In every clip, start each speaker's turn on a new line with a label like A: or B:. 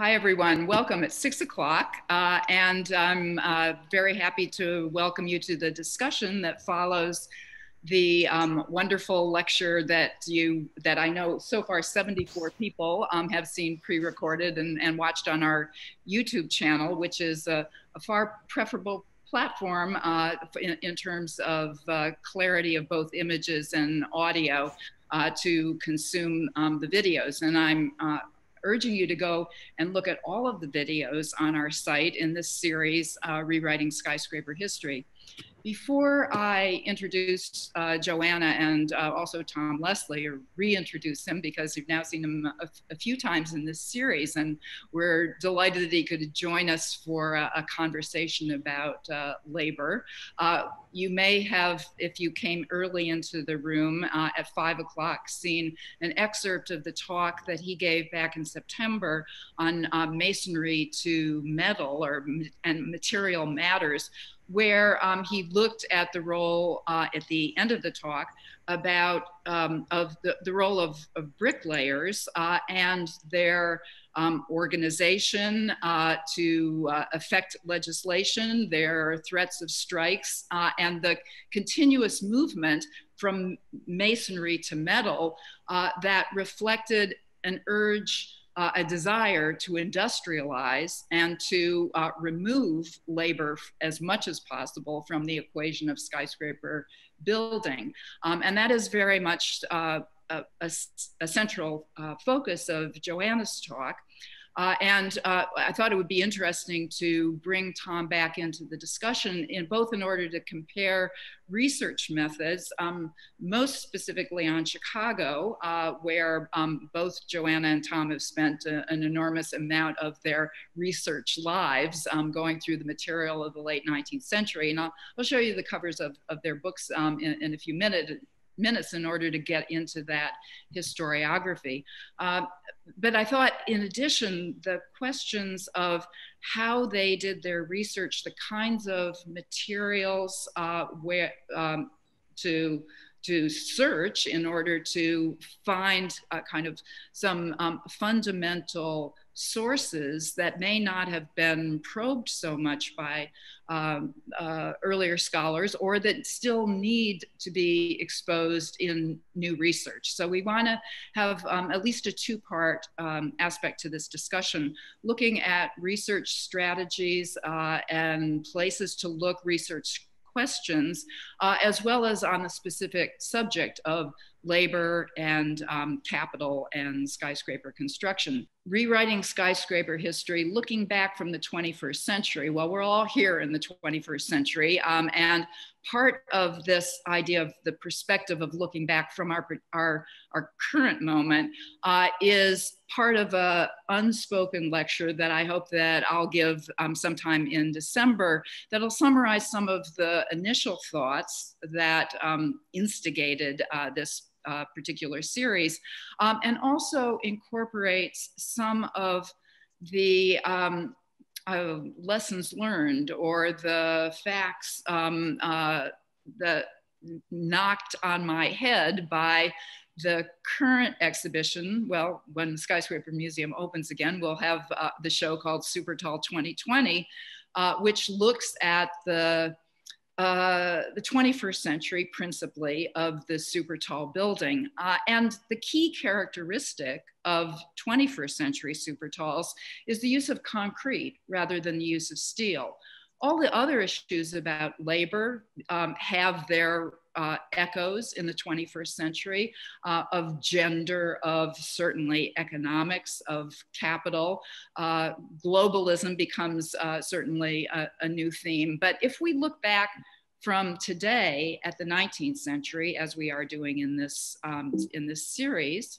A: Hi, everyone. Welcome at six o'clock. Uh, and I'm uh, very happy to welcome you to the discussion that follows the um, wonderful lecture that you that I know so far 74 people um, have seen pre-recorded and, and, watched on our YouTube channel, which is a, a far preferable platform uh, in, in, terms of uh, clarity of both images and audio uh, to consume um, the videos. And I'm uh, urging you to go and look at all of the videos on our site in this series, uh, Rewriting Skyscraper History. Before I introduce uh, Joanna and uh, also Tom Leslie, or reintroduce him because you've now seen him a, few times in this series, and we're delighted that he could join us for a, a conversation about uh, labor. Uh, you may have, if you came early into the room uh, at five o'clock, seen an excerpt of the talk that he gave back in September on uh, masonry to metal or and material matters where um, he looked at the role uh, at the end of the talk about um, of the, the role of, of bricklayers uh, and their um, organization uh, to uh, affect legislation, their threats of strikes, uh, and the continuous movement from masonry to metal uh, that reflected an urge uh, a desire to industrialize and to uh, remove labor as much as possible from the equation of skyscraper building. Um, and that is very much uh, a, a, a, central uh, focus of Joanna's talk. Uh, and uh, I thought it would be interesting to bring Tom back into the discussion in both in order to compare research methods, um, most specifically on Chicago, uh, where um, both Joanna and Tom have spent a, an enormous amount of their research lives um, going through the material of the late 19th century. And I'll, I'll show you the covers of, of their books um, in, in, a few minutes minutes in order to get into that historiography. Uh, but I thought, in addition, the questions of how they did their research, the kinds of materials uh, where um, to to search in order to find kind of some um, fundamental sources that may not have been probed so much by um, uh, earlier scholars or that still need to be exposed in new research. So we want to have um, at least a two-part um, aspect to this discussion, looking at research strategies uh, and places to look, research questions, uh, as well as on the specific subject of labor and um, capital and skyscraper construction. Rewriting skyscraper history, looking back from the 21st century. Well, we're all here in the 21st century, um, and part of this idea of the perspective of looking back from our, our, our current moment uh, is part of a unspoken lecture that I hope that I'll give um, sometime in December that'll summarize some of the initial thoughts that um, instigated uh, this uh, particular series, um, and also incorporates some of the um, uh, lessons learned or the facts um, uh, that knocked on my head by the current exhibition, well, when Skyscraper Museum opens again, we'll have uh, the show called Super Tall 2020, uh, which looks at the uh, the 21st century principally of the super tall building. Uh, and the key characteristic of 21st century super talls is the use of concrete rather than the use of steel. All the other issues about labor um, have their uh, echoes in the 21st century uh, of gender, of certainly economics, of capital. Uh, globalism becomes uh, certainly a, a new theme. But if we look back from today at the 19th century, as we are doing in this, um, in this series,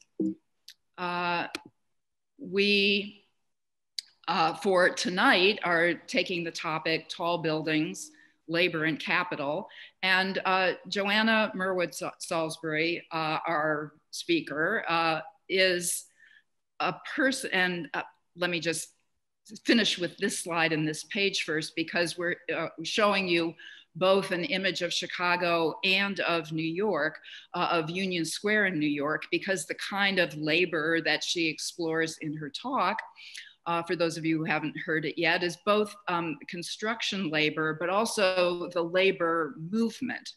A: uh, we, uh, for tonight, are taking the topic tall buildings, labor and capital. And uh, Joanna Merwood Salisbury, uh, our speaker, uh, is a person, and uh, let me just finish with this slide and this page first, because we're uh, showing you both an image of Chicago and of New York, uh, of Union Square in New York, because the kind of labor that she explores in her talk uh, for those of you who haven't heard it yet, is both um, construction labor, but also the labor movement.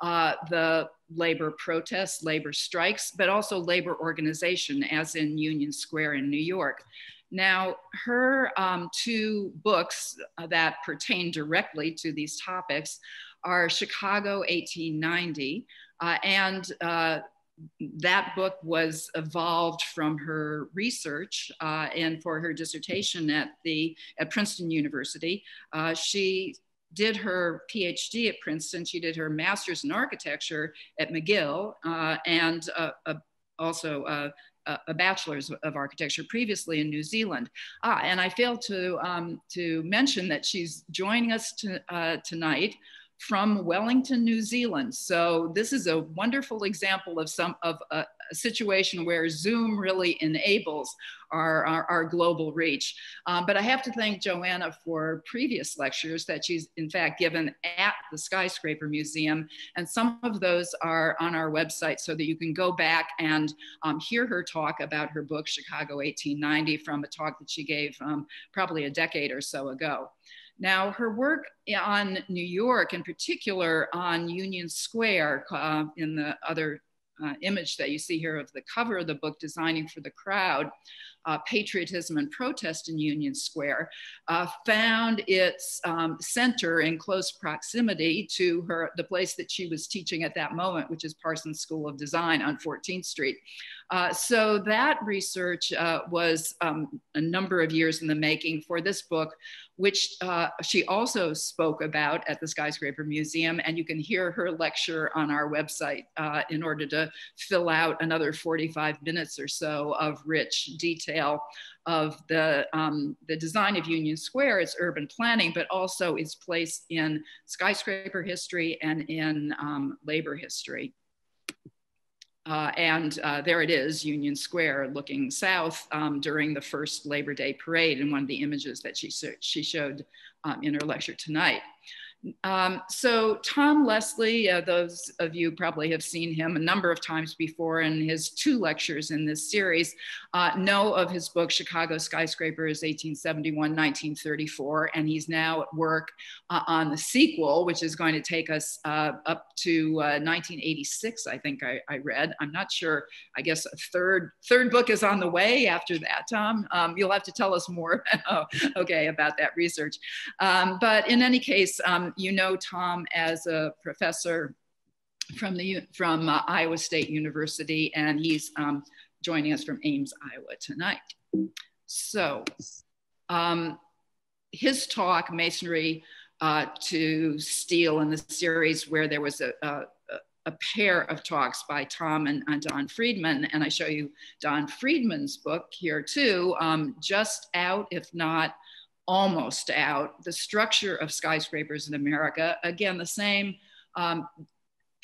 A: Uh, the labor protests, labor strikes, but also labor organization, as in Union Square in New York. Now, her um, two books that pertain directly to these topics are Chicago 1890 uh, and uh, that book was evolved from her research uh, and for her dissertation at the at Princeton University. Uh, she did her PhD at Princeton. She did her master's in architecture at McGill uh, and uh, also uh, a bachelor's of architecture previously in New Zealand. Ah, and I failed to, um, to mention that she's joining us to, uh, tonight from Wellington, New Zealand. So this is a wonderful example of some of a, a situation where Zoom really enables our, our, our global reach. Um, but I have to thank Joanna for previous lectures that she's in fact given at the Skyscraper Museum. And some of those are on our website so that you can go back and um, hear her talk about her book, Chicago 1890, from a talk that she gave um, probably a decade or so ago. Now, her work on New York, in particular on Union Square, uh, in the other uh, image that you see here of the cover of the book, Designing for the Crowd, uh, Patriotism and Protest in Union Square, uh, found its um, center in close proximity to her, the place that she was teaching at that moment, which is Parsons School of Design on 14th Street. Uh, so that research uh, was um, a number of years in the making for this book, which uh, she also spoke about at the Skyscraper Museum. And you can hear her lecture on our website uh, in order to fill out another 45 minutes or so of rich detail of the, um, the design of Union Square, its urban planning, but also its place in skyscraper history and in um, labor history. Uh, and uh, there it is, Union Square, looking south um, during the first Labor Day parade in one of the images that she, she showed um, in her lecture tonight. Um, so Tom Leslie, uh, those of you probably have seen him a number of times before in his two lectures in this series, uh, know of his book, Chicago Skyscrapers, 1871-1934, and he's now at work uh, on the sequel, which is going to take us uh, up to 1986, uh, I think I, I, read. I'm not sure, I guess a third, third book is on the way after that, Tom. Um, you'll have to tell us more, oh, okay, about that research. Um, but in any case, um, you know Tom as a professor from the from uh, Iowa State University, and he's um, joining us from Ames, Iowa tonight. So, um, his talk, Masonry uh, to Steel, in the series where there was a, a, a pair of talks by Tom and, and, Don Friedman, and I show you Don Friedman's book here too, um, just out, if not almost out. The structure of skyscrapers in America, again, the same um,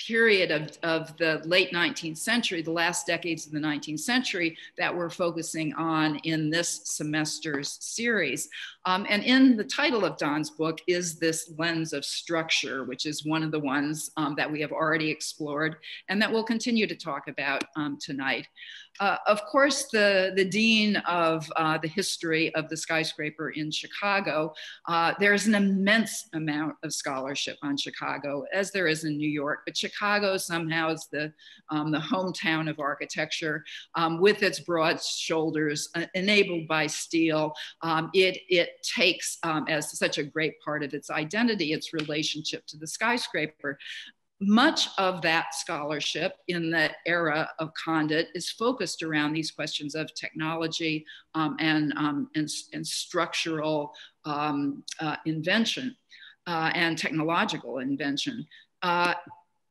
A: period of, of the late 19th century, the last decades of the 19th century that we're focusing on in this semester's series. Um, and in the title of Don's book is this lens of structure, which is one of the ones um, that we have already explored and that we'll continue to talk about um, tonight. Uh, of course, the, the dean of uh, the history of the skyscraper in Chicago, uh, there's an immense amount of scholarship on Chicago, as there is in New York, but Chicago somehow is the, um, the hometown of architecture um, with its broad shoulders uh, enabled by steel. Um, it, it takes um, as such a great part of its identity, its relationship to the skyscraper much of that scholarship in the era of Condit is focused around these questions of technology um, and, um, and, and, structural um, uh, invention uh, and technological invention. Uh,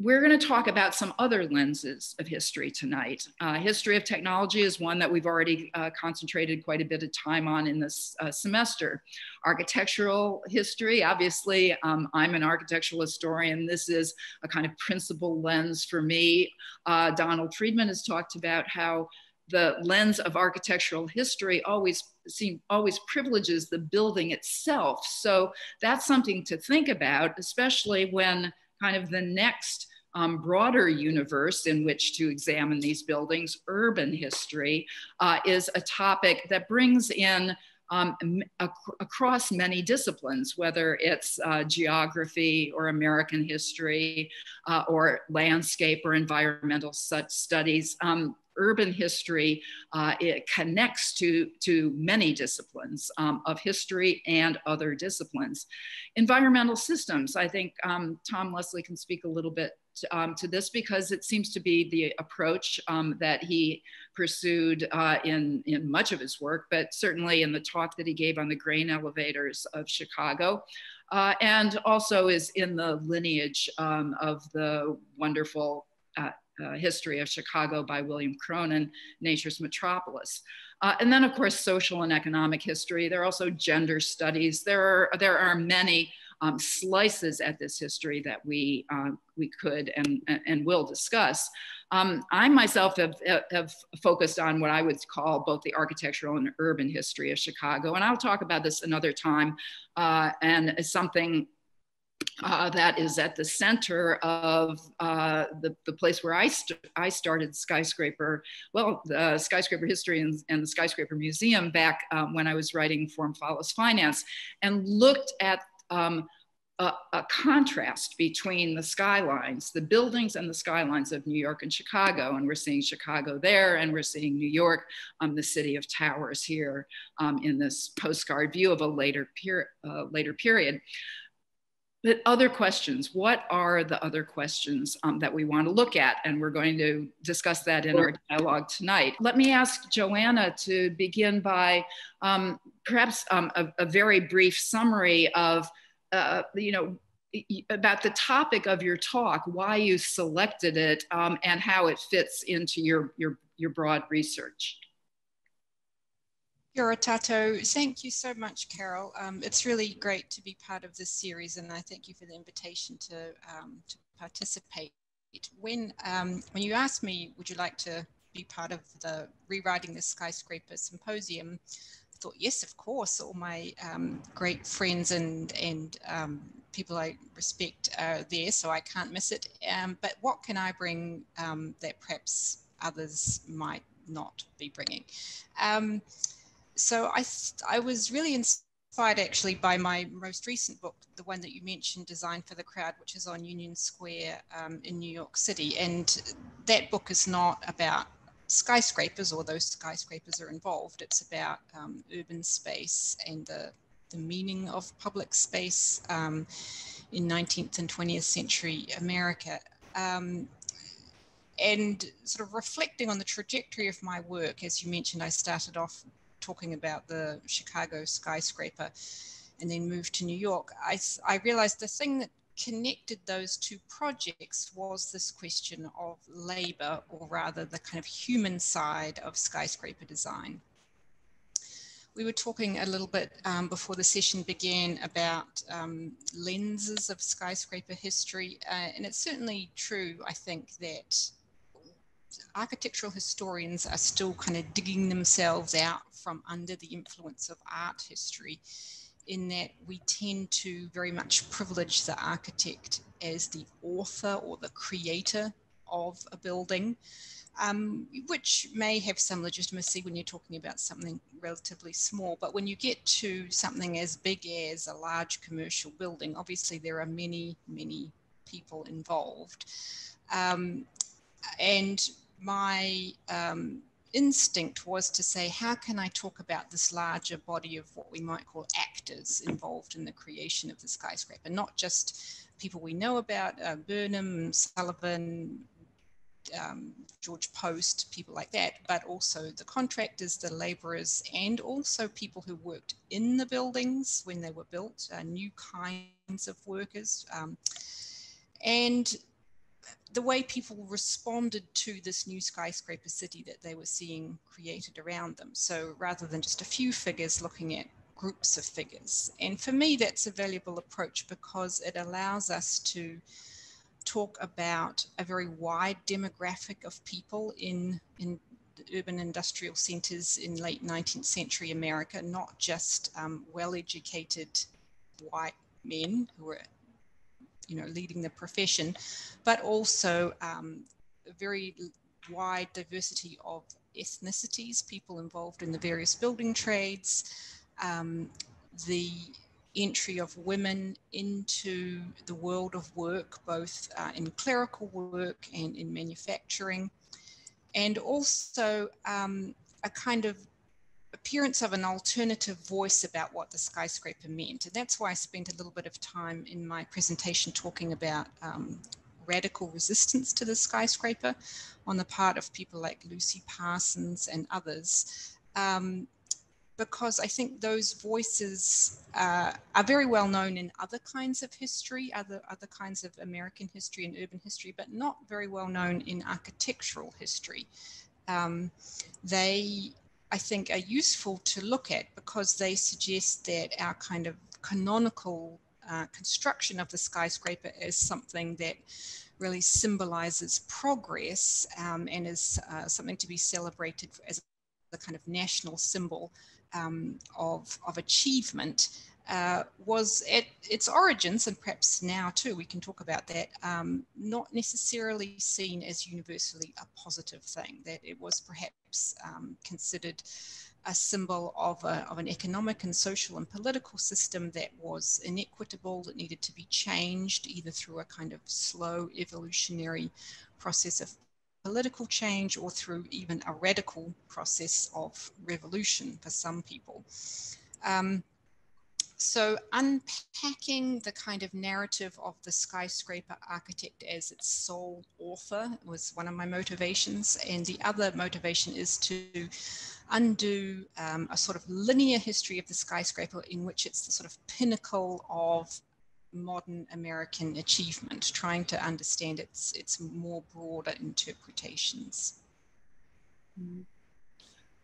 A: we're going to talk about some other lenses of history tonight. Uh, history of technology is one that we've already uh, concentrated quite a bit of time on in this uh, semester. Architectural history, obviously, um, I'm an architectural historian. This is a kind of principal lens for me. Uh, Donald Friedman has talked about how the lens of architectural history always seem always privileges the building itself. So that's something to think about, especially when kind of the next um, broader universe in which to examine these buildings, urban history, uh, is a topic that brings in um, ac across many disciplines, whether it's uh, geography or American history uh, or landscape or environmental studies. Um, urban history, uh, it connects to, to many disciplines um, of history and other disciplines. Environmental systems, I think um, Tom Leslie can speak a little bit um, to this because it seems to be the approach um, that he pursued uh, in, in much of his work, but certainly in the talk that he gave on the grain elevators of Chicago. Uh, and also is in the lineage um, of the wonderful uh, uh, history of Chicago by William Cronon, Nature's Metropolis. Uh, and then of course, social and economic history. There are also gender studies. There are, there are many um, slices at this history that we, uh, we could and, and will discuss. Um, I myself have, have focused on what I would call both the architectural and urban history of Chicago. And I'll talk about this another time. Uh, and something uh, that is at the center of uh, the, the place where I, st I started skyscraper, well, the skyscraper history and, and the skyscraper museum back um, when I was writing Form Follows Finance and looked at um, a, a, contrast between the skylines, the buildings and the skylines of New York and Chicago. And we're seeing Chicago there and we're seeing New York, um, the city of towers here um, in this postcard view of a later, peri uh, later period. But other questions, what are the other questions um, that we want to look at? And we're going to discuss that in our dialogue tonight. Let me ask Joanna to begin by um, perhaps um, a, a, very brief summary of, uh, you know, about the topic of your talk, why you selected it, um, and how it fits into your, your, your broad research.
B: Kia tato. Thank you so much, Carol. Um, it's really great to be part of this series, and I thank you for the invitation to, um, to participate. When, um, when you asked me, would you like to be part of the Rewriting the Skyscraper Symposium, thought, yes, of course. All my um, great friends and, and um, people I respect are there, so I can't miss it. Um, but what can I bring that perhaps others might not be bringing? so I, I was really inspired actually by my most recent book, the one that you mentioned, Design for the Crowd, which is on Union Square um, in New York City. And that book is not about skyscrapers, although skyscrapers are involved. It's about um, urban space and the, the meaning of public space um, in 19th and 20th century America. Um, and sort of reflecting on the trajectory of my work, as you mentioned, I started off talking about the Chicago skyscraper and then moved to New York, I, I realized the thing that connected those two projects was this question of labor, or rather the kind of human side of skyscraper design. We were talking a little bit um, before the session began about um, lenses of skyscraper history, uh, and it's certainly true, I think, that architectural historians are still kind of digging themselves out from under the influence of art history in that we tend to very much privilege the architect as the author or the creator of a building, um, which may have some legitimacy when you're talking about something relatively small. But when you get to something as big as a large commercial building, obviously there are many, many people involved. Um, and my um, instinct was to say, how can I talk about this larger body of what we might call actors involved in the creation of the skyscraper, not just people we know about, uh, Burnham, Sullivan, um, George Post, people like that, but also the contractors, the laborers, and also people who worked in the buildings when they were built, uh, new kinds of workers. Um, and the way people responded to this new skyscraper city that they were seeing created around them. So rather than just a few figures, looking at groups of figures. And for me, that's a valuable approach because it allows us to talk about a very wide demographic of people in, in urban industrial centers in late 19th century America, not just um, well-educated white men who were you know, leading the profession, but also um, a very wide diversity of ethnicities, people involved in the various building trades, um, the entry of women into the world of work, both uh, in clerical work and in manufacturing, and also um, a kind of appearance of an alternative voice about what the skyscraper meant. And that's why I spent a little bit of time in my presentation talking about um, radical resistance to the skyscraper on the part of people like Lucy Parsons and others. Um, because I think those voices uh, are very well known in other kinds of history, other, other kinds of American history and urban history, but not very well known in architectural history. Um, they, I think, are useful to look at because they suggest that our kind of canonical uh, construction of the skyscraper is something that really symbolizes progress um, and is uh, something to be celebrated as a kind of national symbol um, of, of achievement uh, was at its origins, and perhaps now too, we can talk about that, um, not necessarily seen as universally a positive thing, that it was perhaps um, considered a symbol of, a, of an economic and social and political system that was inequitable, that needed to be changed either through a kind of slow evolutionary process of political change or through even a radical process of revolution for some people. Um, so unpacking the kind of narrative of the skyscraper architect as its sole author was one of my motivations. And the other motivation is to undo um, a sort of linear history of the skyscraper in which it's the sort of pinnacle of modern American achievement, trying to understand its, its more broader interpretations.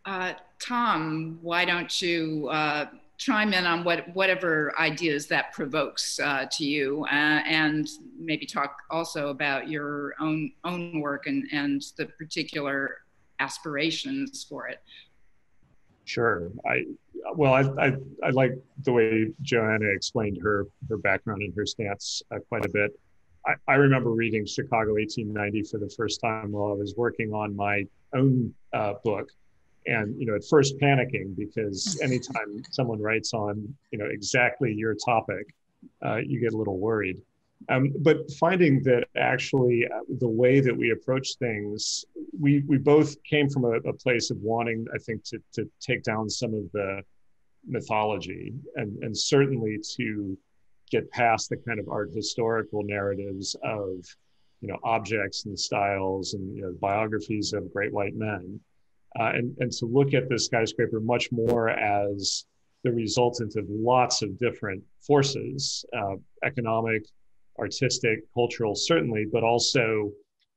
A: Uh, Tom, why don't you uh, chime in on what whatever ideas that provokes uh, to you, uh, and maybe talk also about your own own work and and the particular aspirations for it.
C: Sure. I well, I, I, I like the way Joanna explained her her background and her stance uh, quite a bit. I, I remember reading Chicago 1890 for the first time while I was working on my own uh, book, and you know, at first panicking because anytime someone writes on you know exactly your topic, uh, you get a little worried. Um, but finding that actually uh, the way that we approach things, we we both came from a, a, place of wanting, I think, to to take down some of the mythology and and certainly to get past the kind of art historical narratives of you know objects and styles and you know, biographies of great white men, uh, and and to look at the skyscraper much more as the resultant of lots of different forces, uh, economic, artistic, cultural, certainly, but also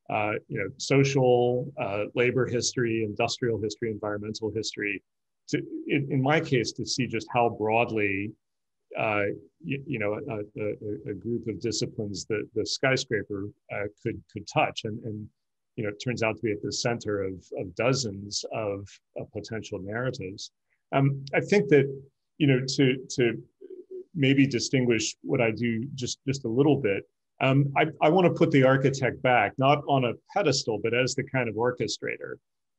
C: uh, you know social, uh, labor history, industrial history, environmental history. To, in, in, my case, to see just how broadly uh, you, you, know a, a, a, group of disciplines that the skyscraper uh, could could touch, and, and you know it turns out to be at the center of, of dozens of, of potential narratives. Um, I think that you know to to maybe distinguish what I do just just a little bit. Um, I, I want to put the architect back, not on a pedestal, but as the kind of orchestrator,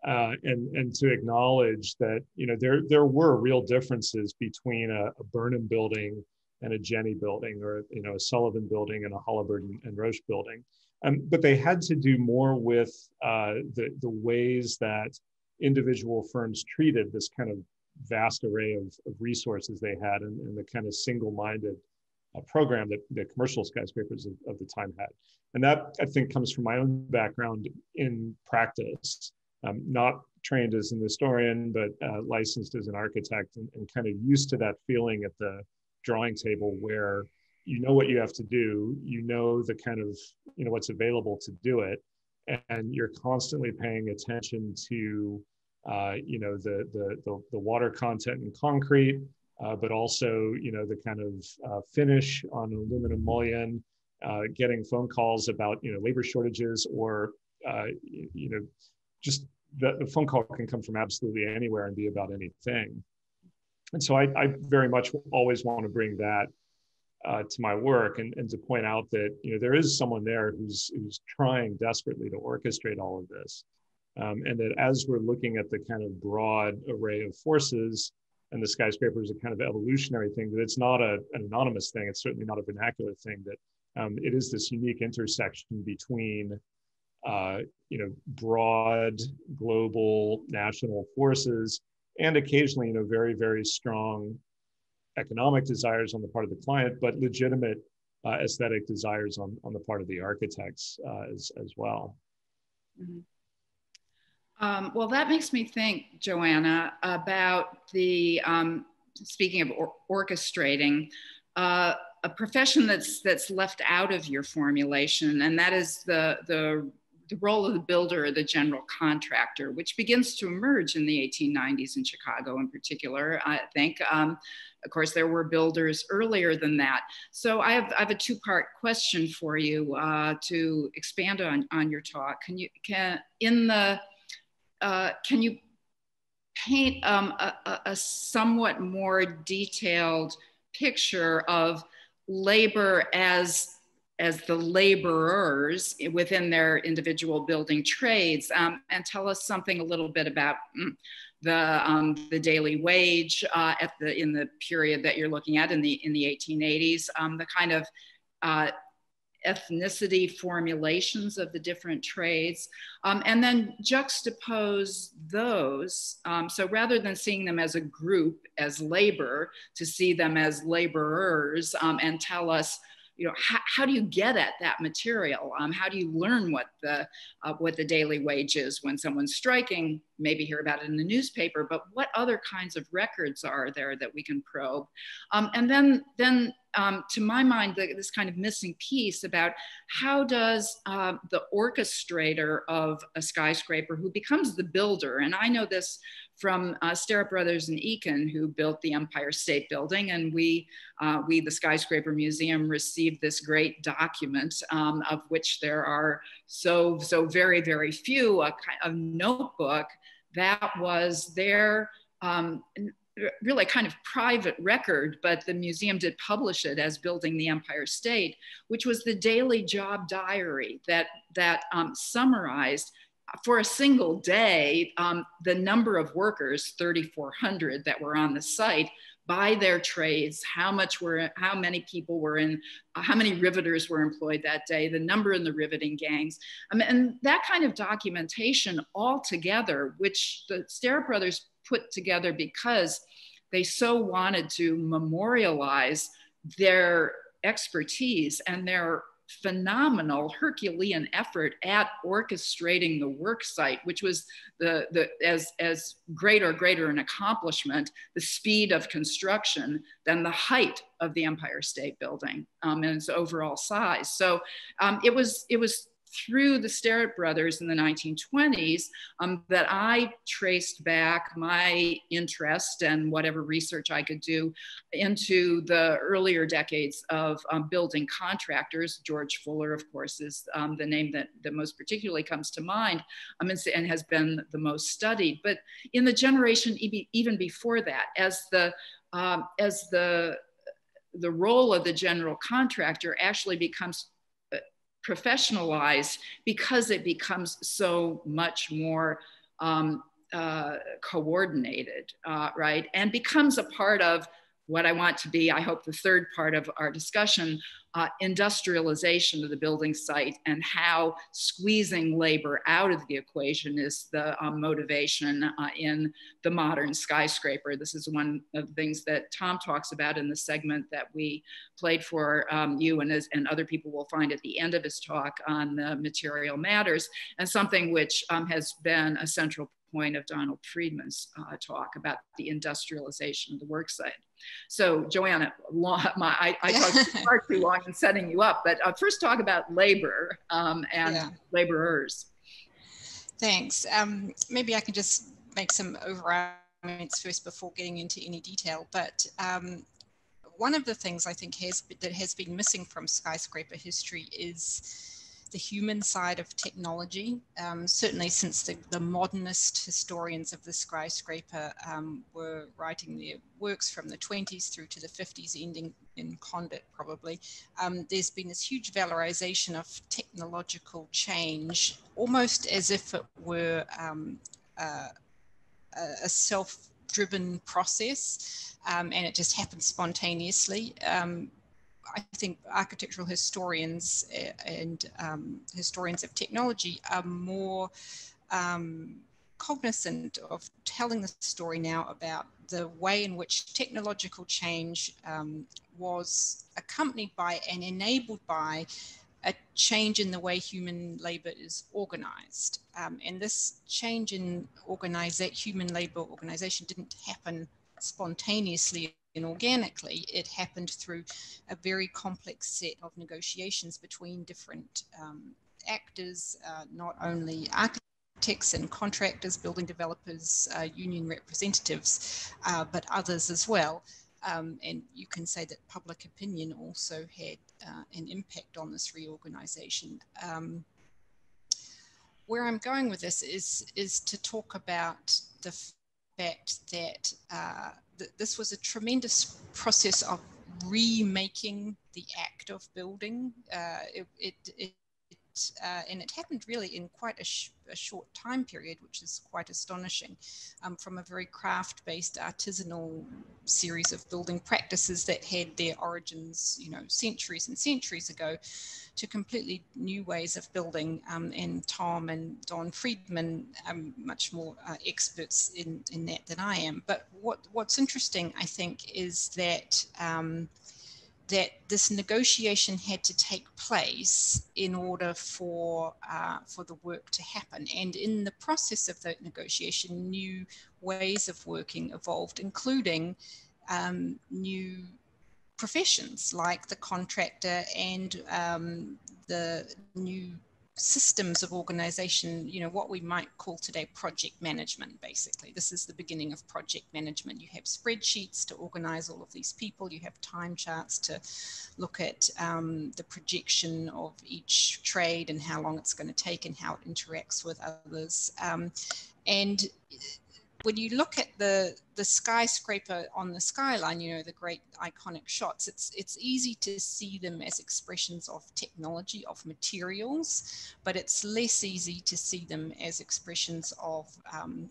C: uh, and and to acknowledge that you know there there were real differences between a, a Burnham building and a Jenney building, or you know a Sullivan building and a Holabird and Roche building, um, but they had to do more with uh, the the ways that individual firms treated this kind of vast array of, of resources they had and, and the kind of single-minded uh, program that the commercial skyscrapers of, of, the time had. And that I think comes from my own background in practice, um, not trained as an historian, but uh, licensed as an architect and, and kind of used to that feeling at the drawing table where you know what you have to do, you know the kind of, you know, what's available to do it. And you're constantly paying attention to uh, you know, the, the, the, the, water content in concrete, uh, but also, you know, the kind of uh, finish on aluminum mullion, uh, getting phone calls about, you know, labor shortages or, uh, you, you, know, just the, the, phone call can come from absolutely anywhere and be about anything. And so I, I very much always want to bring that uh, to my work and, and to point out that you know there is someone there who's who's trying desperately to orchestrate all of this um, and that as we're looking at the kind of broad array of forces, and the skyscraper is a kind of evolutionary thing. That it's not a, an anonymous thing. It's certainly not a vernacular thing. That um, it is this unique intersection between uh, you know broad global national forces and occasionally you know very very strong economic desires on the part of the client, but legitimate uh, aesthetic desires on, on the part of the architects uh, as, as well. Mm-hmm.
A: Um, well, that makes me think, Joanna, about the um, speaking of or- orchestrating, uh, a profession that's that's left out of your formulation, and that is the the the role of the builder or the general contractor, which begins to emerge in the 1890s in Chicago in particular, I think. Um, of course, there were builders earlier than that. So I have, I have a two-part question for you uh, to expand on, on your talk. Can you, can, in the, uh, can you paint um, a, a somewhat more detailed picture of labor as as the laborers within their individual building trades um, and tell us something a little bit about mm, the, um, the daily wage uh, at the, in the period that you're looking at in the, in the 1880s, um, the kind of uh, ethnicity formulations of the different trades, um, and then juxtapose those. Um, so rather than seeing them as a group, as labor, to see them as laborers um, and tell us you know how, how do you get at that material? Um, how do you learn what the uh, what the daily wage is when someone's striking? Maybe hear about it in the newspaper but what other kinds of records are there that we can probe? Um, and then then um, to my mind the, this kind of missing piece about how does uh, the orchestrator of a skyscraper who becomes the builder and i know this from uh, Brothers and Eken, who built the Empire State Building. And we, uh, we the Skyscraper Museum, received this great document um, of which there are so, so very, very few, a of notebook that was their um, really kind of private record, but the museum did publish it as Building the Empire State, which was the daily job diary that, that um, summarized for a single day, um, the number of workers, 3,400 that were on the site, by their trades, how much were, how many people were in, uh, how many riveters were employed that day, the number in the riveting gangs, um, and that kind of documentation all together, which the Starrett brothers put together because they so wanted to memorialize their expertise and their phenomenal Herculean effort at orchestrating the work site, which was the, the as, as great or greater an accomplishment, the speed of construction than the height of the Empire State Building um, and its overall size. So um, it was it was through the Starrett brothers in the 1920s um, that I traced back my interest and whatever research I could do into the earlier decades of um, building contractors. George Fuller, of course, is um, the name that, that most particularly comes to mind um, and, and has been the most studied. But in the generation even before that, as the um, as the the role of the general contractor actually becomes professionalized because it becomes so much more um, uh, coordinated, uh, right? And becomes a part of what I want to be, I hope, the third part of our discussion uh, industrialization of the building site and how squeezing labor out of the equation is the um, motivation uh, in the modern skyscraper. This is one of the things that Tom talks about in the segment that we played for um, you and, as, and other people will find at the end of his talk on the material matters, and something which um, has been a central point of Donald Friedman's uh, talk about the industrialization of the worksite. So Joanna, long, my, I, I talked far too long in setting you up, but uh, first talk about labor um, and yeah. laborers.
B: Thanks. Um, maybe I can just make some overall comments first before getting into any detail, but um, one of the things I think has, that has been missing from skyscraper history is the human side of technology. Um, certainly, since the, the, modernist historians of the skyscraper um, were writing their works from the 20s through to the 50s, ending in Condit probably, um, there's been this huge valorization of technological change, almost as if it were um, uh, a self driven process um, and it just happened spontaneously. I think architectural historians uh, and um, historians of technology are more um, cognizant of telling the story now about the way in which technological change um, was accompanied by and enabled by a change in the way human labor is organized. Um, and this change in organize, human labor organization didn't happen spontaneously and organically. It happened through a very complex set of negotiations between different um, actors, uh, not only architects and contractors, building developers, uh, union representatives, uh, but others as well. Um, and you can say that public opinion also had uh, an impact on this reorganization. Um, where I'm going with this is, is to talk about the fact that uh, th this was a tremendous process of remaking the act of building. Uh, it, it, it uh, and it happened really in quite a, sh a, short time period, which is quite astonishing, um, from a very craft-based artisanal series of building practices that had their origins, you know, centuries and centuries ago, to completely new ways of building. Um, and Tom and Don Friedman are much more uh, experts in, in that than I am. But what, what's interesting, I think, is that um, that this negotiation had to take place in order for uh, for the work to happen. And in the process of that negotiation, new ways of working evolved, including um, new professions like the contractor and um, the new systems of organization, you know, what we might call today project management, basically. This is the beginning of project management. You have spreadsheets to organize all of these people. You have time charts to look at um, the projection of each trade and how long it's going to take and how it interacts with others. Um, and when you look at the the skyscraper on the skyline, you know the great iconic shots. It's it's easy to see them as expressions of technology of materials, but it's less easy to see them as expressions of um,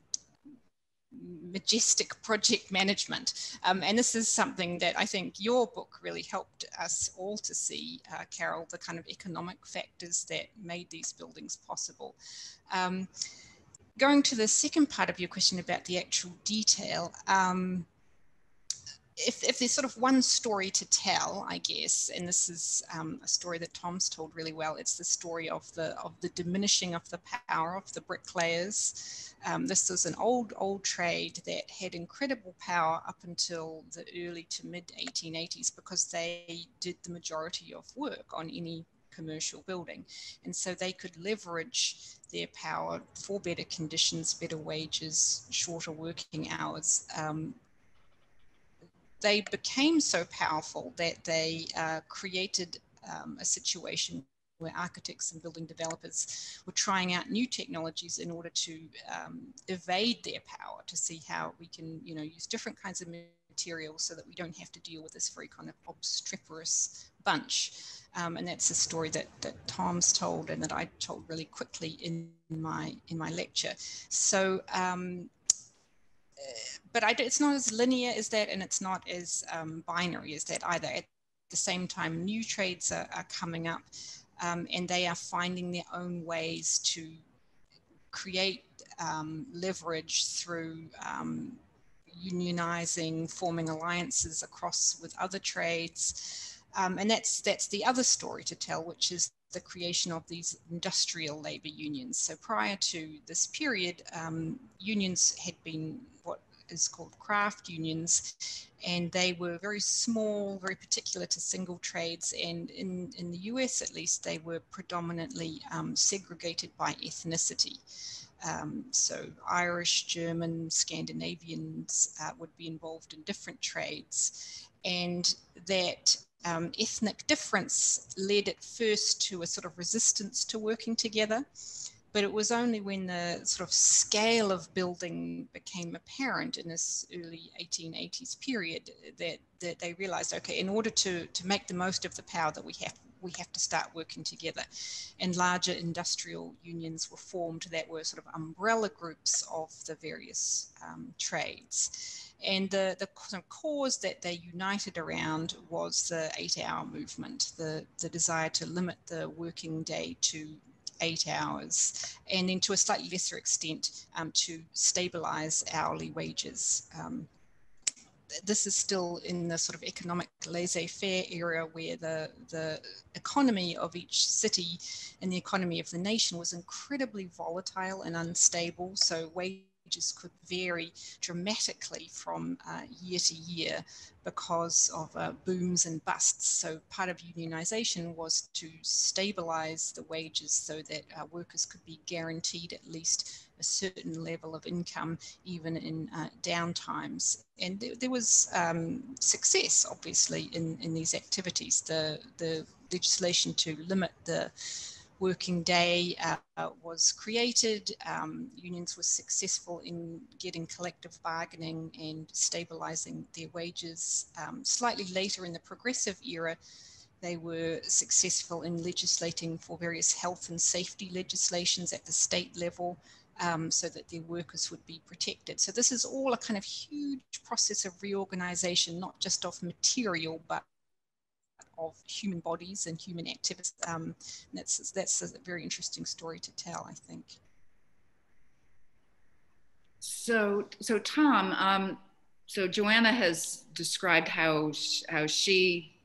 B: majestic project management. Um, and this is something that I think your book really helped us all to see, uh, Carol, the kind of economic factors that made these buildings possible. Um, going to the second part of your question about the actual detail, um, if, if, there's sort of one story to tell, I guess, and this is um, a story that Tom's told really well, it's the story of the of the diminishing of the power of the bricklayers. Um, this was an old, old trade that had incredible power up until the early to mid 1880s because they did the majority of work on any commercial building. And so they could leverage their power for better conditions, better wages, shorter working hours. Um, they became so powerful that they uh, created um, a situation where architects and building developers were trying out new technologies in order to um, evade their power to see how we can you know use different kinds of materials so that we don't have to deal with this very kind of obstreperous bunch um, and that's a story that, that Tom's told and that I told really quickly in my in my lecture. So, um, but I, it's not as linear as that, and it's not as um, binary as that either. At the same time, new trades are, are coming up, um, and they are finding their own ways to create um, leverage through um, unionizing, forming alliances across with other trades. Um, and that's, that's the other story to tell, which is the creation of these industrial labor unions. So prior to this period, um, unions had been what is called craft unions, and they were very small, very particular to single trades. And in, in the US, at least, they were predominantly um, segregated by ethnicity. Um, so Irish, German, Scandinavians uh, would be involved in different trades. And that um, ethnic difference led at first to a sort of resistance to working together. But it was only when the sort of scale of building became apparent in this early 1880s period that, that they realized, okay, in order to, to make the most of the power that we have, we have to start working together. And larger industrial unions were formed that were sort of umbrella groups of the various um, trades. And the, the cause that they united around was the eight hour movement, the, the desire to limit the working day to eight hours, and then to a slightly lesser extent um, to stabilize hourly wages. Um, this is still in the sort of economic laissez-faire era where the, the economy of each city and the economy of the nation was incredibly volatile and unstable. So wage wages could vary dramatically from uh, year to year because of uh, booms and busts. So part of unionization was to stabilize the wages so that uh, workers could be guaranteed at least a certain level of income even in uh, down times. And there, there was um, success, obviously, in, in these activities. The, the legislation to limit the working day uh, was created. Um, unions were successful in getting collective bargaining and stabilizing their wages. Um, slightly later in the progressive era, they were successful in legislating for various health and safety legislations at the state level um, so that their workers would be protected. So this is all a kind of huge process of reorganization, not just of material, but of human bodies and human activities. Um, that's, that's a very interesting story to tell, I think.
A: So, so Tom, um, so Joanna has described how, how she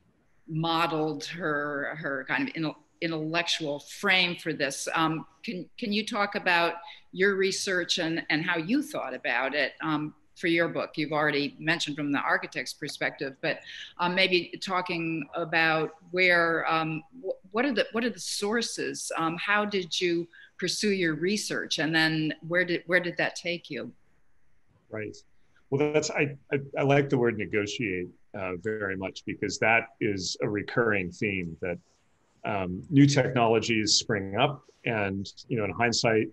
A: modeled her, her kind of intellectual frame for this. Um, can, can you talk about your research and, and how you thought about it? Um, for your book. You've already mentioned from the architect's perspective, but um, maybe talking about where um, what are the what are the sources? Um, how did you pursue your research, and then where did where did that take you?
C: Right. Well, that's I I, I like the word negotiate uh, very much because that is a recurring theme that um, new technologies spring up, and you know, in hindsight,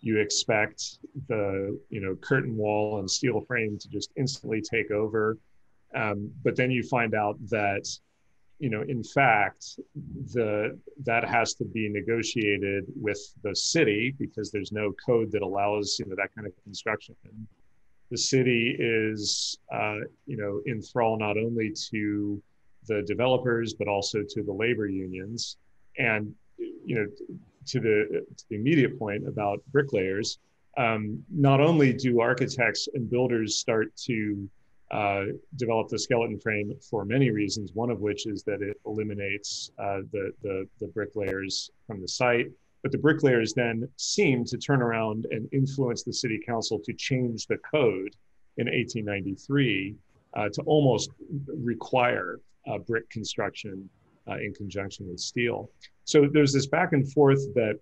C: you expect the you know curtain wall and steel frame to just instantly take over. Um, but then you find out that you know in fact the that has to be negotiated with the city because there's no code that allows you know that kind of construction. The city is uh, you know in thrall not only to the developers but also to the labor unions. And you know to the, to the immediate point about bricklayers, um, not only do architects and builders start to uh, develop the skeleton frame for many reasons, one of which is that it eliminates uh, the, the, the bricklayers from the site. But the bricklayers then seem to turn around and influence the city council to change the code in 1893 uh, to almost require uh, brick construction uh, in conjunction with steel. So there's this back and forth that,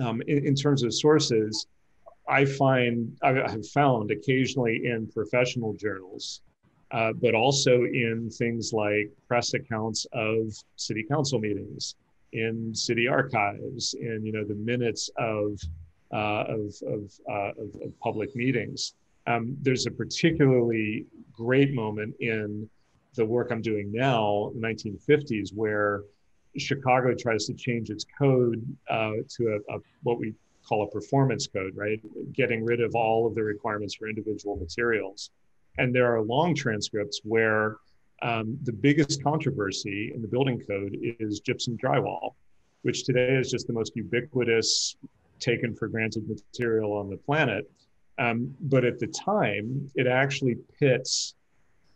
C: um, in, in, terms of sources, I find I have found occasionally in professional journals, uh, but also in things like press accounts of city council meetings, in city archives, in you know the minutes of uh, of of, uh, of, of, public meetings. Um, there's a particularly great moment in the work I'm doing now, 1950s, where Chicago tries to change its code uh, to a, a, what we call a performance code, right? Getting rid of all of the requirements for individual materials. And there are long transcripts where um, the biggest controversy in the building code is gypsum drywall, which today is just the most ubiquitous, taken for granted material on the planet. Um, but at the time, it actually pits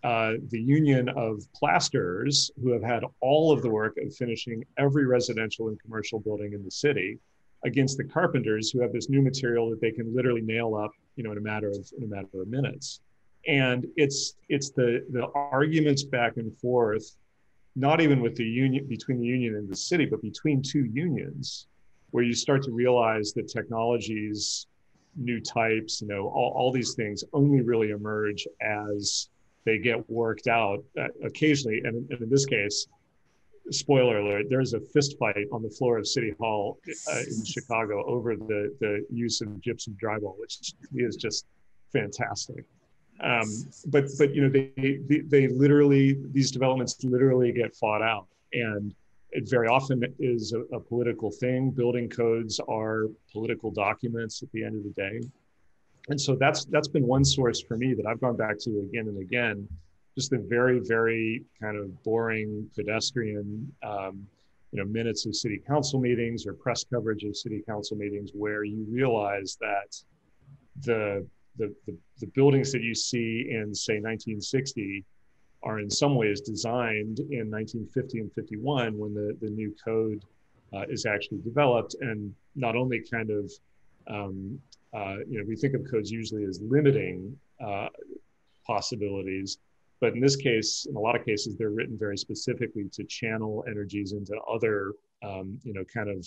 C: uh, the union of plasterers who have had all of the work of finishing every residential and commercial building in the city against the carpenters who have this new material that they can literally nail up you know in a matter of in a matter of minutes. And it's it's the the arguments back and forth not even with the union between the union and the city but between two unions where you start to realize that technologies new types you know all, all these things only really emerge as they get worked out uh, occasionally. And, and, in this case, spoiler alert, there's a fist fight on the floor of City Hall uh, in Chicago over the, the use of gypsum drywall, which is just fantastic. Um, but but you know they, they they literally these developments literally get fought out and it very often is a, a, political thing. Building codes are political documents at the end of the day. And so that's that's been one source for me that I've gone back to again and again. Just the very, very kind of boring pedestrian um, you know, minutes of city council meetings or press coverage of city council meetings where you realize that the the, the, the buildings that you see in say 1960 are in some ways designed in 1950 and 51 when the, the new code uh, is actually developed and not only kind of um, uh, you know we think of codes usually as limiting uh, possibilities but in this case in a lot of cases they're written very specifically to channel energies into other um, you know kind of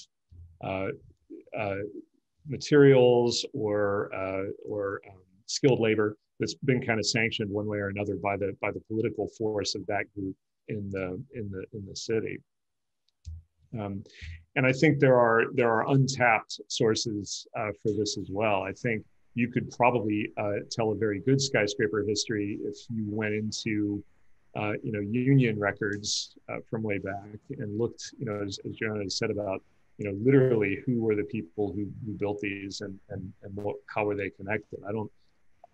C: uh, uh, materials or uh, or um, skilled labor that's been kind of sanctioned one way or another by the by the political force of that group in the in the in the city. Um, and I think there are there are untapped sources uh, for this as well. I think you could probably uh, tell a very good skyscraper history if you went into uh, you know union records uh, from way back and looked you know as, as Joanna said about you know literally who were the people who, who built these and and and what, how were they connected. I don't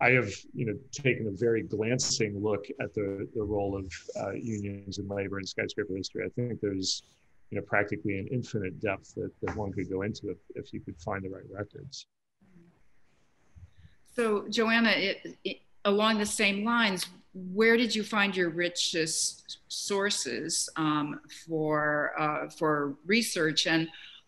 C: I have, you know, taken a very glancing look at the, the role of uh, unions and labor in skyscraper history. I think there's, you know, practically an infinite depth that, that one could go into if, if you could find the right records.
A: So, Joanna, it, it, along the same lines, where did you find your richest sources um, for uh, for research, and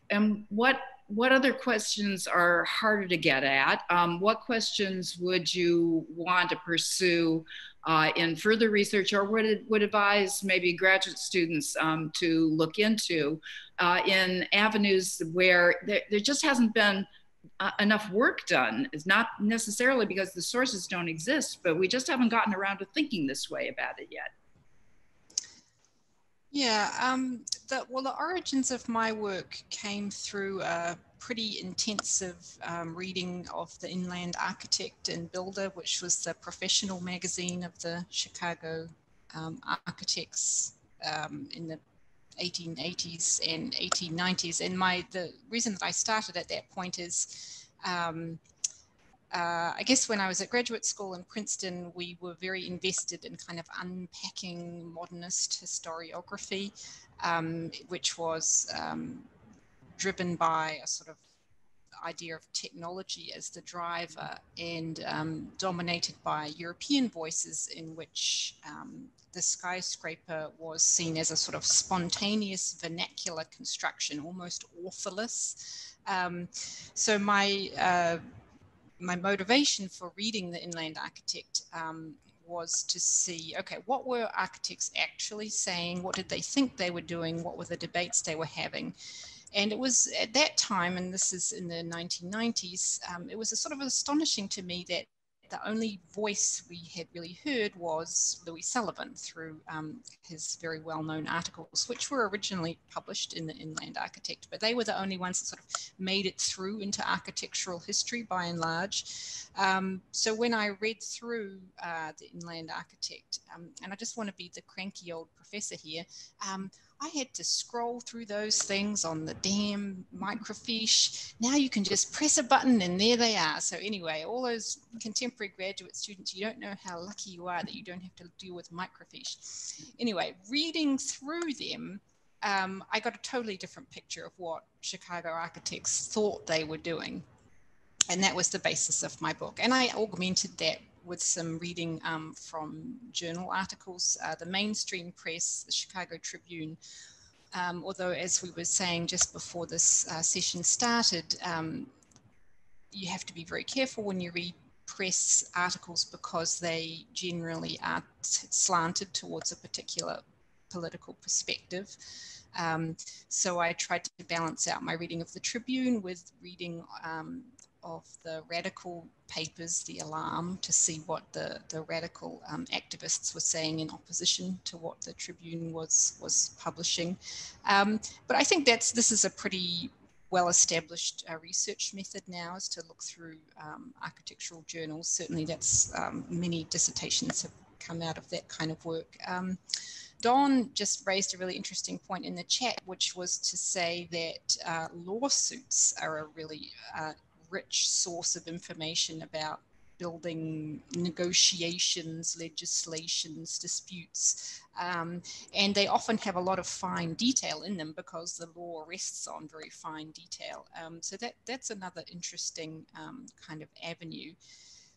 A: and what what other questions are harder to get at? Um, what questions would you want to pursue uh, in further research or would, would advise maybe graduate students um, to look into uh, in avenues where there, there just hasn't been uh, enough work done? It's not necessarily because the sources don't exist, but we just haven't gotten around to thinking this way about it yet.
B: Yeah, um, the, well, the origins of my work came through a pretty intensive um, reading of The Inland Architect and Builder, which was the professional magazine of the Chicago um, architects um, in the 1880s and 1890s. And my the reason that I started at that point is um, uh, I guess when I was at graduate school in Princeton, we were very invested in kind of unpacking modernist historiography, um, which was um, driven by a sort of idea of technology as the driver and um, dominated by European voices in which um, the skyscraper was seen as a sort of spontaneous vernacular construction, almost authorless. Um, so my uh, my motivation for reading the Inland Architect um, was to see, okay, what were architects actually saying? What did they think they were doing? What were the debates they were having? And it was at that time, and this is in the 1990s, um, it was a sort of astonishing to me that the only voice we had really heard was Louis Sullivan through um, his very well known articles, which were originally published in the Inland Architect, but they were the only ones that sort of made it through into architectural history by and large. Um, so when I read through uh, the Inland Architect, um, and I just want to be the cranky old professor here, um, I had to scroll through those things on the damn microfiche. Now you can just press a button and there they are. So anyway, all those contemporary graduate students, you don't know how lucky you are that you don't have to deal with microfiche. Anyway, reading through them, um, I got a totally different picture of what Chicago architects thought they were doing. And that was the basis of my book. And I augmented that with some reading um, from journal articles. Uh, the mainstream press, the Chicago Tribune, um, although as we were saying just before this uh, session started, um, you have to be very careful when you read press articles because they generally are slanted towards a particular political perspective. Um, so I tried to balance out my reading of the Tribune with reading um, of the radical papers, the alarm, to see what the, the radical um, activists were saying in opposition to what the Tribune was, was publishing. Um, but I think that's this is a pretty well established uh, research method now is to look through um, architectural journals. Certainly that's um, many dissertations have come out of that kind of work. Um, Don just raised a really interesting point in the chat, which was to say that uh, lawsuits are a really uh, rich source of information about building negotiations, legislations, disputes, um, and they often have a lot of fine detail in them because the law rests on very fine detail. Um, so that that's another interesting um, kind of avenue.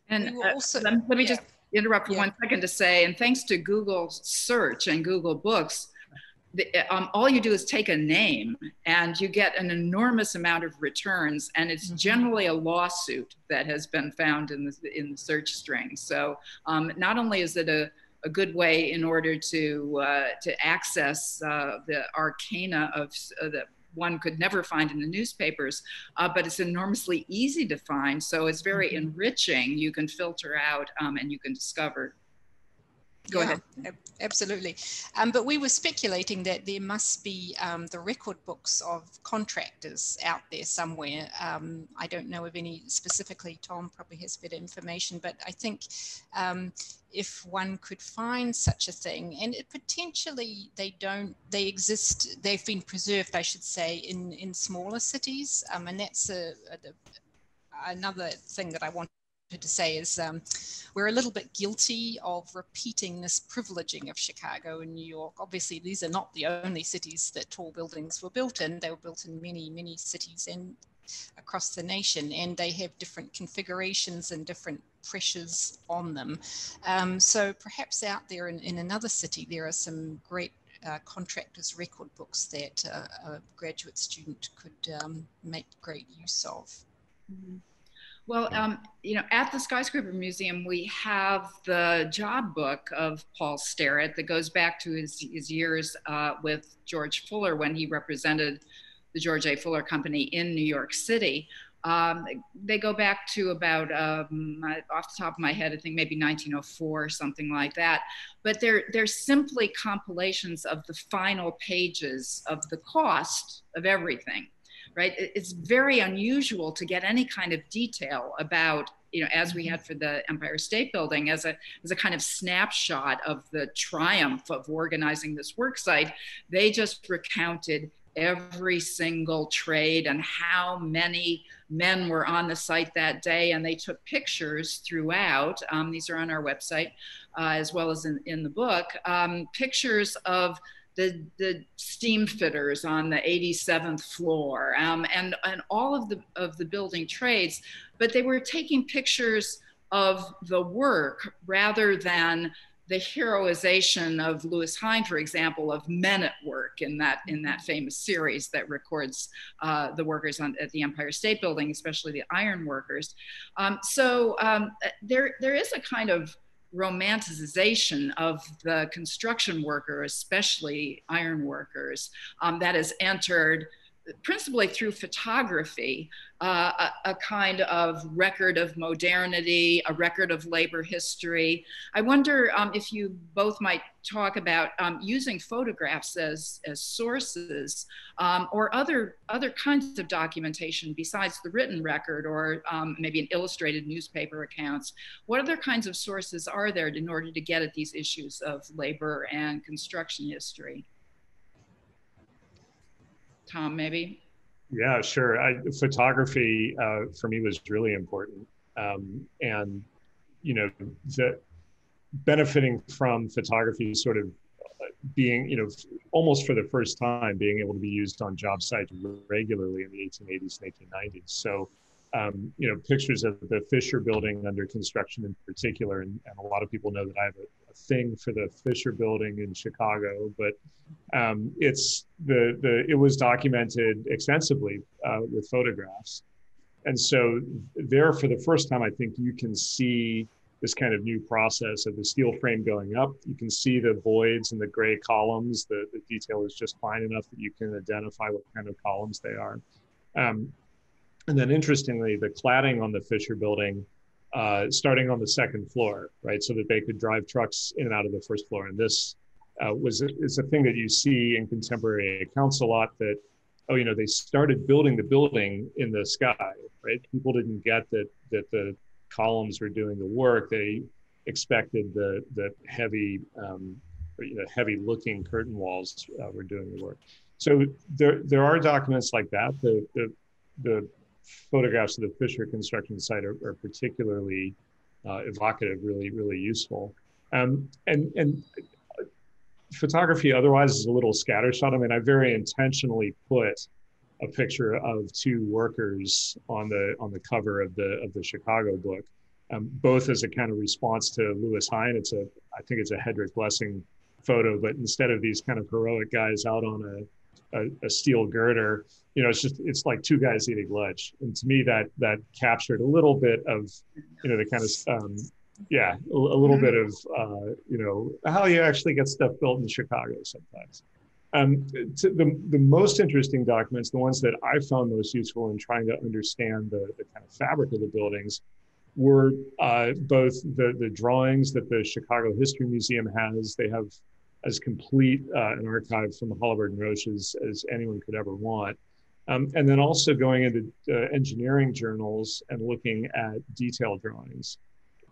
A: And uh, also, let, let, me yeah. just interrupt for yeah. one second to say, and thanks to Google search and Google Books, the, um, all you do is take a name and you get an enormous amount of returns and it's mm-hmm. generally a lawsuit that has been found in the, in the search string so um, not only is it a, a good way in order to uh, to access uh, the arcana of uh, that one could never find in the newspapers, uh, but it's enormously easy to find. So it's very mm-hmm. enriching. You can filter out um, and you can discover Go yeah, ahead.
B: Absolutely. Um, but we were speculating that there must be um, the record books of contractors out there somewhere. Um, I don't know of any specifically. Tom probably has better information, but I think um, if one could find such a thing, and it potentially they don't, they exist, they've been preserved, I should say, in, in smaller cities. Um, and that's a, a, another thing that I want to say is um, we're a little bit guilty of repeating this privileging of Chicago and New York. Obviously, these are not the only cities that tall buildings were built in. They were built in many, many cities and across the nation, and they have different configurations and different pressures on them. Um, so perhaps out there in, in another city, there are some great uh, contractors record books that uh, a graduate student could um, make great use of.
A: Mm-hmm. Well, um, you know, at the Skyscraper Museum, we have the job book of Paul Starrett that goes back to his, his years uh, with George Fuller when he represented the George A. Fuller Company in New York City. Um, they go back to about, um, off the top of my head, I think maybe 1904 or something like that. But they're, they're simply compilations of the final pages of the cost of everything right? It's very unusual to get any kind of detail about, you know, as we had for the Empire State Building as a, as a kind of snapshot of the triumph of organizing this work site. They just recounted every single trade and how many men were on the site that day. And they took pictures throughout. Um, these are on our website uh, as well as in, in the book. Um, pictures of the, the steam fitters on the 87th floor um, and, and all of the, of the building trades, but they were taking pictures of the work rather than the heroization of Lewis Hine, for example, of men at work in that in that famous series that records uh, the workers on, at the Empire State Building, especially the iron workers. Um, so um, there there is a kind of romanticization of the construction worker, especially iron workers, um, that has entered principally through photography, uh, a, a, kind of record of modernity, a record of labor history. I wonder um, if you both might talk about um, using photographs as, as sources um, or other, other kinds of documentation besides the written record or um, maybe an illustrated newspaper accounts. What other kinds of sources are there in order to get at these issues of labor and construction history? Tom, maybe?
C: Yeah, sure. I, photography uh, for me was really important. Um, and, you know, the benefiting from photography sort of being, you know, almost for the first time being able to be used on job sites regularly in the 1880s and 1890s. So um, you know, pictures of the Fisher building under construction in particular. And, and a lot of people know that I have thing for the Fisher building in Chicago, but um, it's the, the, it was documented extensively uh, with photographs. And so there for the first time, I think you can see this kind of new process of the steel frame going up. You can see the voids and the gray columns. The, the detail is just fine enough that you can identify what kind of columns they are. Um, and then interestingly, the cladding on the Fisher building, uh, starting on the second floor, right, so that they could drive trucks in and out of the first floor. And this uh, was is a thing that you see in contemporary accounts a lot. That oh, you know, they started building the building in the sky, right? People didn't get that that the columns were doing the work. They expected the the heavy um, you know, heavy looking curtain walls uh, were doing the work. So there, there are documents like that. The, the, the photographs of the Fisher construction site are, are particularly uh, evocative, really, really useful. Um, and, and photography otherwise is a little scattershot. I mean, I very intentionally put a picture of two workers on the on the cover of the of the Chicago book, um, both as a kind of response to Lewis Hine. It's a I think it's a Hedrich Blessing photo, but instead of these kind of heroic guys out on a, a, a steel girder, you know, it's just it's like two guys eating lunch. And to me, that that captured a little bit of you know the kind of um, yeah a, a little bit of uh, you know how you actually get stuff built in Chicago sometimes. Um, the, the most interesting documents, the ones that I found most useful in trying to understand the, the kind of fabric of the buildings, were uh, both the, the drawings that the Chicago History Museum has. They have as complete uh, an archive from the Holabird Roche as, anyone could ever want. Um, and then also going into uh, engineering journals and looking at detailed drawings.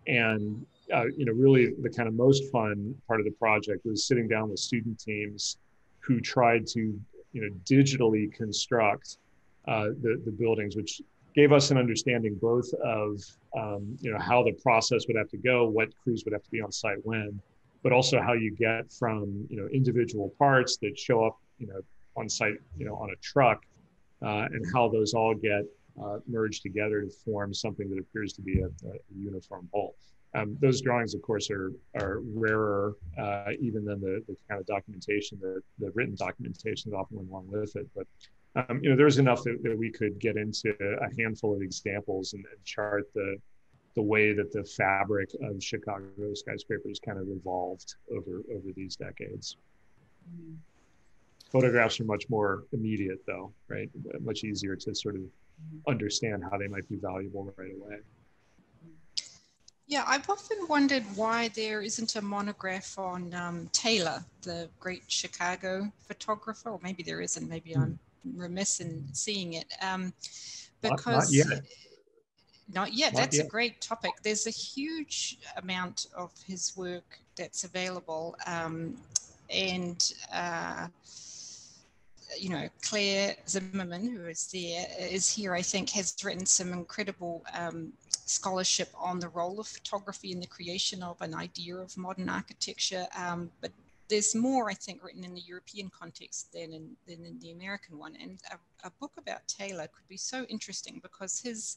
C: And, uh, you know, really the kind of most fun part of the project was sitting down with student teams who tried to you know digitally construct uh, the the buildings, which gave us an understanding both of um, you know how the process would have to go, what crews would have to be on site when, but also how you get from you know individual parts that show up you know on site you know on a truck, uh, and how those all get uh, merged together to form something that appears to be a, a uniform whole. Um, those drawings, of course, are are rarer uh, even than the, the kind of documentation, the, the written documentation that often went along with it. But um, you know, there's enough that, that we could get into a handful of examples and, and, chart the the way that the fabric of Chicago skyscrapers kind of evolved over over these decades. Mm-hmm. Photographs are much more immediate, though, right? Much easier to sort of mm-hmm. understand how they might be valuable right away.
B: Yeah, I've often wondered why there isn't a monograph on um, Taylor, the great Chicago photographer, or maybe there isn't. Maybe I'm remiss in seeing it. Um, because
C: not, not.
B: Not yet. Not that's yet. a great topic. There's a huge amount of his work that's available, um, and uh, you know, Claire Zimmerman, who is there, is here. I think has written some incredible um, scholarship on the role of photography in the creation of an idea of modern architecture. Um, but there's more, I think, written in the European context than in, than in the American one. And a, a book about Taylor could be so interesting because his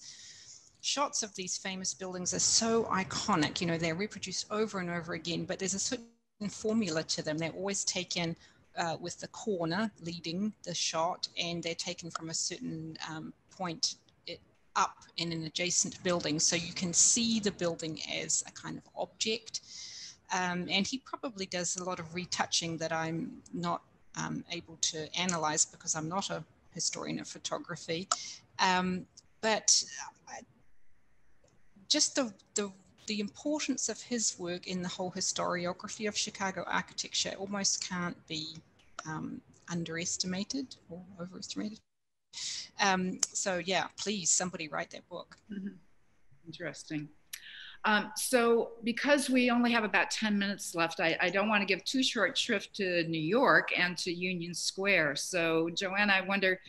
B: shots of these famous buildings are so iconic. You know, they're reproduced over and over again, but there's a certain formula to them. They're always taken uh, with the corner leading the shot, and they're taken from a certain um, point up in an adjacent building so you can see the building as a kind of object. Um, and he probably does a lot of retouching that I'm not um, able to analyze because I'm not a historian of photography. Um, but just the, the, the importance of his work in the whole historiography of Chicago architecture almost can't be um, underestimated or overestimated. Um, so yeah, please somebody write that book. Mm-hmm.
A: Interesting. Um, so because we only have about 10 minutes left, I, I, don't want to give too short shrift to New York and to Union Square. So Joanna, I wonder,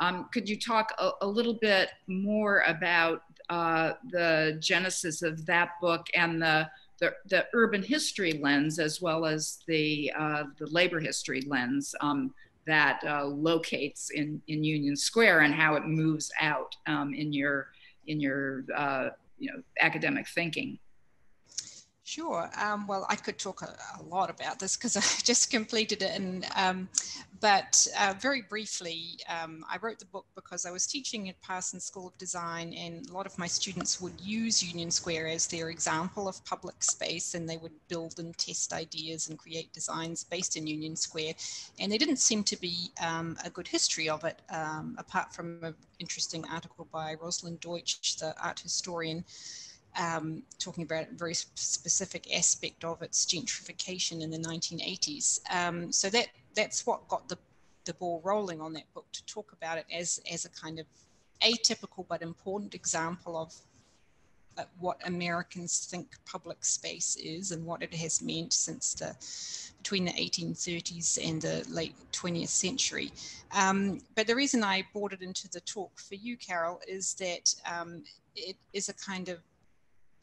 A: um, could you talk a, a, little bit more about uh, the genesis of that book and the, the, the, urban history lens as well as the, uh, the labor history lens? Um, that uh, locates in, in Union Square and how it moves out um, in your in your uh, you know academic thinking.
B: Sure. Um, well, I could talk a, a lot about this because I just completed it. And um, but uh, very briefly, um, I wrote the book because I was teaching at Parsons School of Design, and a lot of my students would use Union Square as their example of public space, and they would build and test ideas and create designs based in Union Square. And there didn't seem to be um, a good history of it, um, apart from an interesting article by Rosalyn Deutsche, the art historian um, talking about a very specific aspect of its gentrification in the 1980s. Um, so that that's what got the, the ball rolling on that book to talk about it as, as a kind of atypical but important example of what Americans think public space is and what it has meant since the between the 1830s and the late 20th century. Um, but the reason I brought it into the talk for you, Carol, is that um, it is a kind of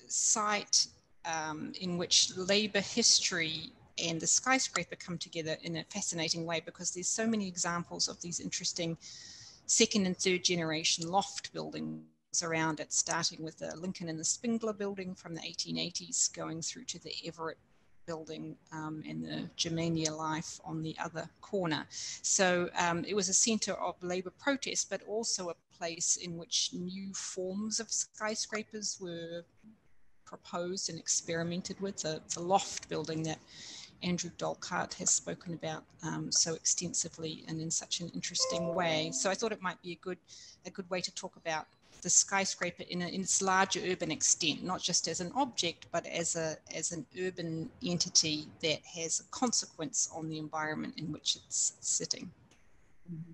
B: site um, in which labor history and the skyscraper come together in a fascinating way because there's so many examples of these interesting second and third generation loft buildings around it, starting with the Lincoln and the Spingler building from the 1880s, going through to the Everett building um, and the Germania Life on the other corner. So um, it was a center of labor protest, but also a place in which new forms of skyscrapers were proposed and experimented with. The, the loft building that Andrew Dolkart has spoken about um, so extensively and in such an interesting way. So I thought it might be a good, a good way to talk about the skyscraper in, a, in, its larger urban extent, not just as an object, but as, a, as an urban entity that has a consequence on the environment in which it's sitting.
A: Mm-hmm.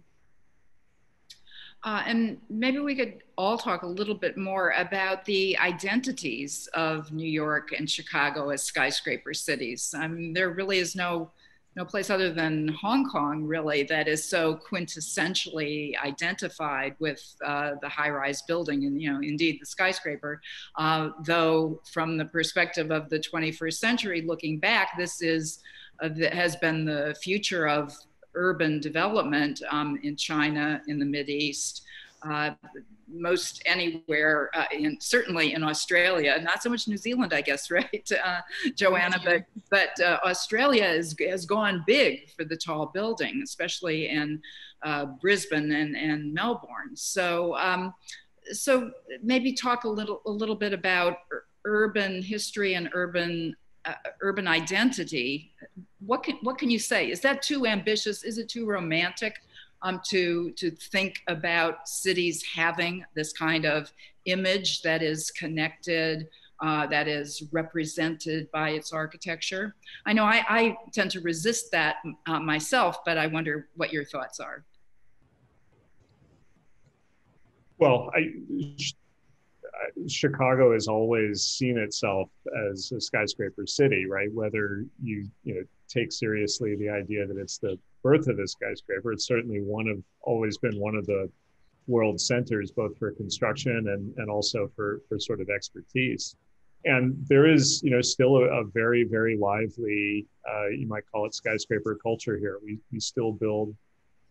A: Uh, and maybe we could all talk a little bit more about the identities of New York and Chicago as skyscraper cities. I mean, there really is no no place other than Hong Kong, really, that is so quintessentially identified with uh, the high-rise building and, you know, indeed the skyscraper. Uh, though, from the perspective of the 21st century, looking back, this is uh, has been the future of urban development um, in China, in the Mid East. Uh, most anywhere, uh, in, certainly in Australia, not so much New Zealand, I guess, right, uh, Joanna, but, but uh, Australia is, has gone big for the tall building, especially in uh, Brisbane and, and Melbourne. So, um, so maybe talk a little, a little bit about urban history and urban uh, urban identity. What can what can you say? Is that too ambitious? Is it too romantic? um, to to think about cities having this kind of image that is connected, uh, that is represented by its architecture. I know I, I tend to resist that uh, myself, but I wonder what your thoughts are.
C: Well, I, Chicago has always seen itself as a skyscraper city, right? Whether you you know take seriously the idea that it's the birth of the skyscraper. It's certainly one of always been one of the world centers, both for construction and, and also for, for sort of expertise. And there is, you know, still a, a very, very lively, uh, you might call it skyscraper culture here. We, we still build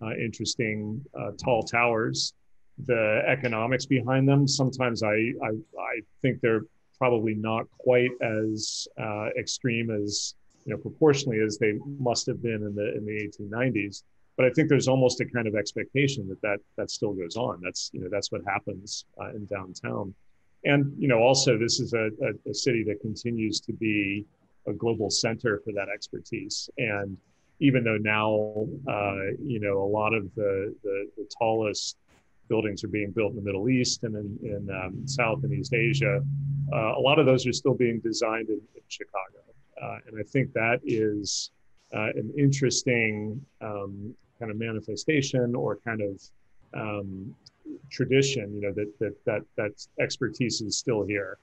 C: uh, interesting uh, tall towers. The economics behind them, sometimes I, I, I think they're probably not quite as uh, extreme as you know, proportionally as they must have been in the in the 1890s. But I think there's almost a kind of expectation that that that still goes on. That's you know that's what happens uh, in downtown, and you know also this is a, a, a city that continues to be a global center for that expertise. And even though now uh, you know a lot of the, the, the tallest buildings are being built in the Middle East and in, in um, South and East Asia, uh, a lot of those are still being designed in, in Chicago. Uh, and I think that is uh, an interesting um, kind of manifestation or kind of um, tradition, you know, that, that, that, that expertise is still here.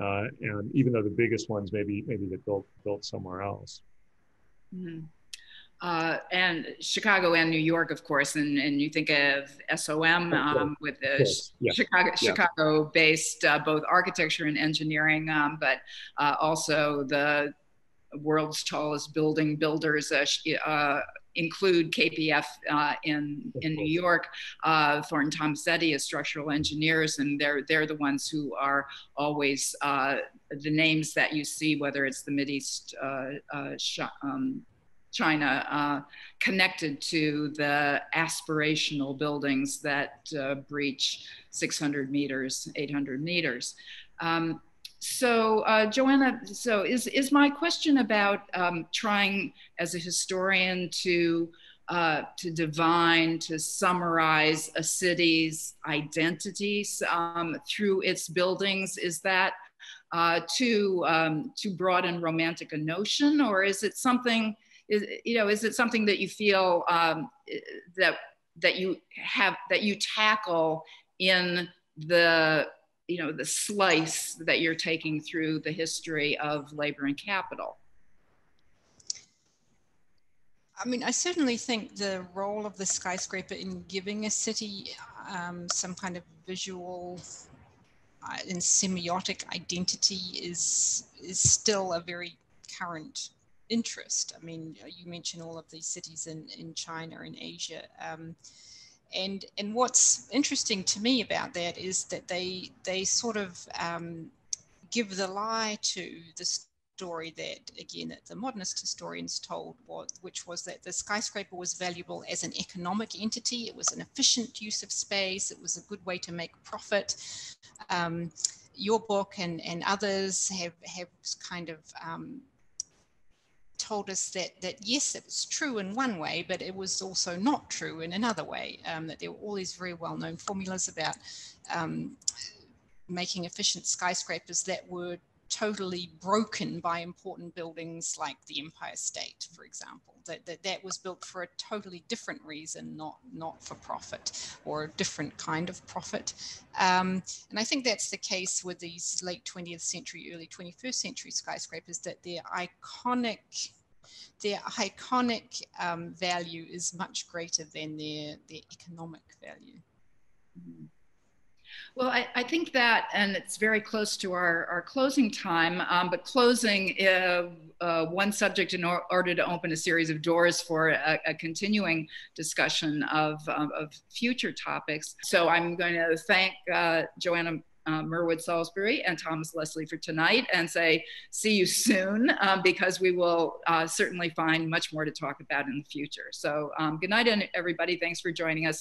C: Uh, and even though the biggest ones maybe, maybe get built, built somewhere else.
A: Mm-hmm. Uh, and Chicago and New York, of course, and, and you think of SOM um, with the yeah. Chicago yeah. Chicago-based uh, both architecture and engineering, um, but uh, also the world's tallest building builders uh, uh, include KPF uh, in in New York. Uh, Thornton Tomasetti is structural engineers, and they're they're the ones who are always uh, the names that you see, whether it's the Mideast. Uh, um, China connected to the aspirational buildings that breach 600 meters, 800 meters. Um, so uh, Joanna, so is, is my question about um, trying as a historian to, uh, to divine, to summarize a city's identities um, through its buildings, is that uh, too, um, too broad and romantic a notion, or is it something, is, you know, is it something that you feel um, that, that you have, that you tackle in the you know, the slice that you're taking through the history of labor and capital.
B: I mean, I certainly think the role of the skyscraper in giving a city um, some kind of visual uh, and semiotic identity is is still a very current interest. I mean, you mentioned all of these cities in, in China and Asia. Um, and, and what's interesting to me about that is that they, they sort of um, give the lie to the story that, again, that the modernist historians told, which was that the skyscraper was valuable as an economic entity. It was an efficient use of space. It was a good way to make profit. Um, your book and, and others have, have kind of um, told us that that yes, it was true in one way, but it was also not true in another way. Um, that there were all these very well-known formulas about um, making efficient skyscrapers that were totally broken by important buildings like the Empire State, for example. That, that that was built for a totally different reason, not not for profit or a different kind of profit. Um, and I think that's the case with these late 20th century, early 21st century skyscrapers. That they're iconic their iconic um, value is much greater than their, their economic value.
A: Mm-hmm. Well, I, I, think that, and it's very close to our, our closing time, um, but closing uh, uh, one subject in or order to open a series of doors for a, a continuing discussion of, of, of, future topics. So I'm going to thank uh, Joanna uh, Merwood Salisbury and Thomas Leslie for tonight and say see you soon um, because we will uh, certainly find much more to talk about in the future. So um, good night, everybody. Thanks for joining us.